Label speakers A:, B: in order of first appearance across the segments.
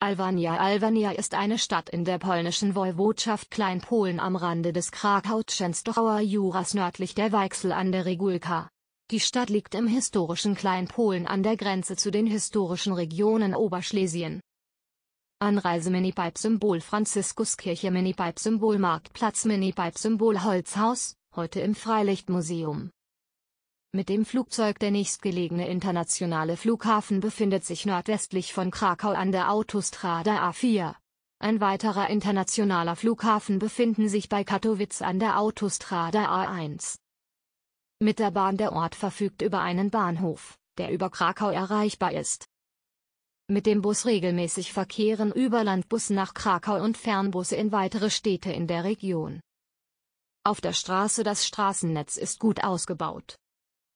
A: Alwania Alwania ist eine Stadt in der polnischen Woiwodschaft Kleinpolen am Rande des Krakau-Częstochower Juras nördlich der Weichsel an der Regulka. Die Stadt liegt im historischen Kleinpolen an der Grenze zu den historischen Regionen Oberschlesien. Anreise Minipipe-Symbol Franziskuskirche Minipipe-Symbol Marktplatz Minipipe-Symbol Holzhaus, heute im Freilichtmuseum mit dem Flugzeug Der nächstgelegene internationale Flughafen befindet sich nordwestlich von Krakau an der Autostrada A4. Ein weiterer internationaler Flughafen befinden sich bei Katowice an der Autostrada A1. Mit der Bahn der Ort verfügt über einen Bahnhof, der über Krakau erreichbar ist. Mit dem Bus regelmäßig verkehren Überlandbusse nach Krakau und Fernbusse in weitere Städte in der Region. Auf der Straße Das Straßennetz ist gut ausgebaut.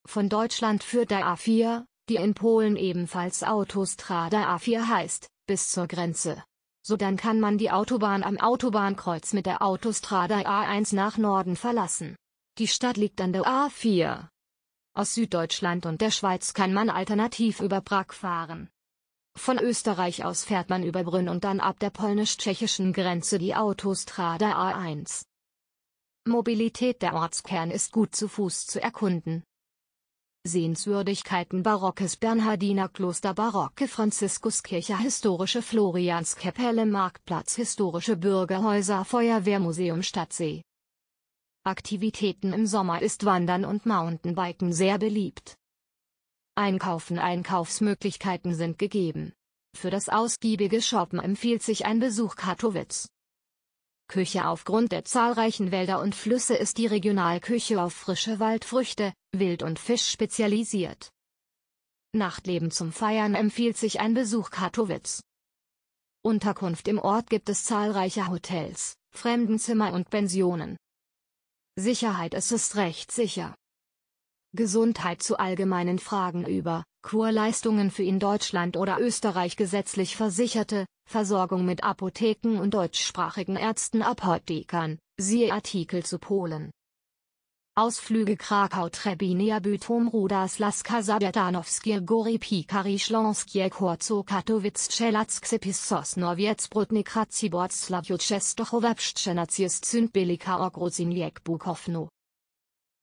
A: Von Deutschland führt der A4, die in Polen ebenfalls Autostrada A4 heißt, bis zur Grenze. So dann kann man die Autobahn am Autobahnkreuz mit der Autostrada A1 nach Norden verlassen. Die Stadt liegt an der A4. Aus Süddeutschland und der Schweiz kann man alternativ über Prag fahren. Von Österreich aus fährt man über Brünn und dann ab der polnisch-tschechischen Grenze die Autostrada A1. Mobilität Der Ortskern ist gut zu Fuß zu erkunden. Sehenswürdigkeiten Barockes Bernhardinerkloster Barocke Franziskuskirche Historische Florianskapelle Marktplatz Historische Bürgerhäuser Feuerwehrmuseum Stadtsee Aktivitäten im Sommer ist Wandern und Mountainbiken sehr beliebt. Einkaufen Einkaufsmöglichkeiten sind gegeben. Für das ausgiebige Shoppen empfiehlt sich ein Besuch Katowice. Küche Aufgrund der zahlreichen Wälder und Flüsse ist die Regionalküche auf frische Waldfrüchte, Wild und Fisch spezialisiert. Nachtleben zum Feiern empfiehlt sich ein Besuch Katowice. Unterkunft im Ort gibt es zahlreiche Hotels, Fremdenzimmer und Pensionen. Sicherheit Es ist recht sicher. Gesundheit zu allgemeinen Fragen über Kurleistungen für in Deutschland oder Österreich gesetzlich Versicherte, Versorgung mit Apotheken und deutschsprachigen Ärzten Apothekern, siehe Artikel zu Polen. Ausflüge Krakau Trebinia Bytom Rudas Laska Zabiatanowskie Gori Pikari Śląskie Korco Katowice Czeladsk Pissos Nowiec Brudnik Racibord Slawiu Częstochowa Pszczenac jest Syn Bylika Ogrozin Bukowno